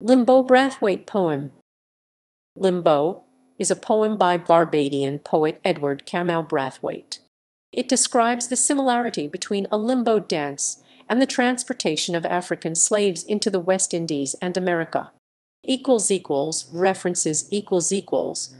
Limbo Brathwaite poem. Limbo is a poem by Barbadian poet Edward Kamau Brathwaite. It describes the similarity between a limbo dance and the transportation of African slaves into the West Indies and America. Equals equals References equals equals